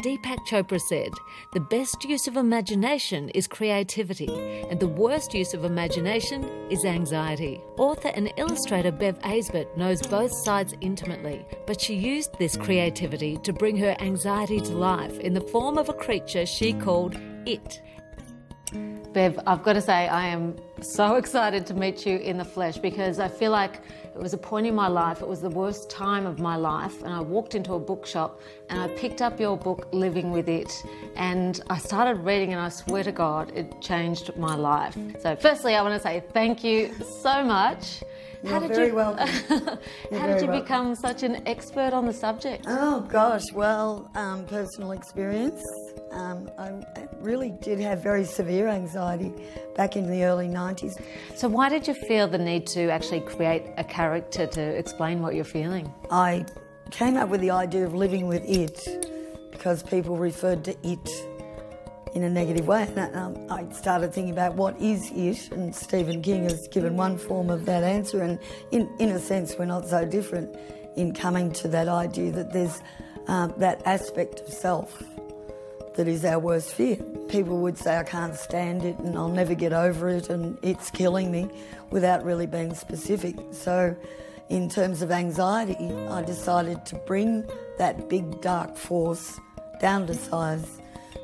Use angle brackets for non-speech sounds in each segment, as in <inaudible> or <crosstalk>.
Deepak Chopra said, The best use of imagination is creativity, and the worst use of imagination is anxiety. Author and illustrator Bev Aisbett knows both sides intimately, but she used this creativity to bring her anxiety to life in the form of a creature she called It. Bev, I've got to say, I am so <laughs> excited to meet you in the flesh because I feel like it was a point in my life, it was the worst time of my life, and I walked into a bookshop and I picked up your book, Living with It, and I started reading, and I swear to God, it changed my life. So, firstly, I want to say thank you so much. <laughs> You're how did very you, welcome. how did you welcome. become such an expert on the subject? Oh gosh, well, um, personal experience. Um, I really did have very severe anxiety back in the early 90s. So, why did you feel the need to actually create a character to explain what you're feeling? I came up with the idea of living with it because people referred to it in a negative way. And um, I started thinking about what is it, and Stephen King has given one form of that answer. And in, in a sense, we're not so different in coming to that idea that there's um, that aspect of self that is our worst fear. People would say, I can't stand it and I'll never get over it and it's killing me without really being specific. So, in terms of anxiety, I decided to bring that big dark force down to size,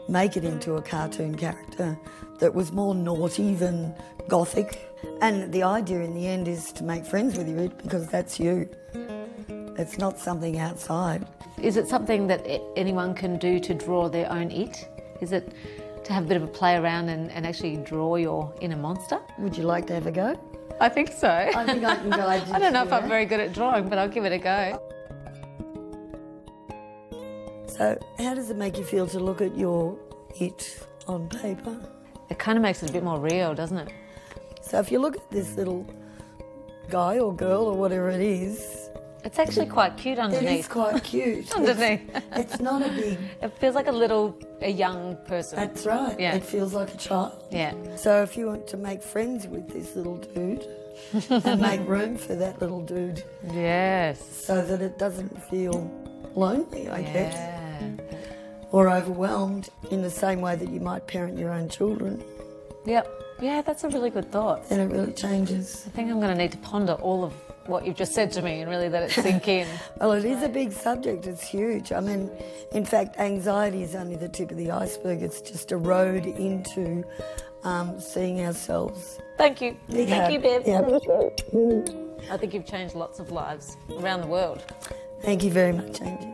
make it into a cartoon character that was more naughty than gothic. And the idea in the end is to make friends with you because that's you. It's not something outside. Is it something that anyone can do to draw their own it? Is it to have a bit of a play around and, and actually draw your inner monster? Would you like to have a go? I think so. I think I can go. <laughs> I don't know if I'm very good at drawing, but I'll give it a go. So, how does it make you feel to look at your it on paper? It kind of makes it a bit more real, doesn't it? So, if you look at this little guy or girl or whatever it is, it's actually quite cute underneath. It is quite <laughs> cute. underneath. It's, it's, not a big. <laughs> It feels like a little, a young person. That's right. Yeah. It feels like a child. Yeah. So if you want to make friends with this little dude, <laughs> and make room for that little dude. Yes. So that it doesn't feel lonely, I yeah. guess. Or overwhelmed in the same way that you might parent your own children. Yep. Yeah, that's a really good thought. And it really changes. I think I'm going to need to ponder all of what you've just said to me and really let it sink <laughs> in. well, it is a big subject. It's huge. I mean, in fact, anxiety is only the tip of the iceberg. It's just a road into um, seeing ourselves. Thank you. Thank you, Bev. Yeah. I think you've changed lots of lives around the world. Thank you very much, Angie.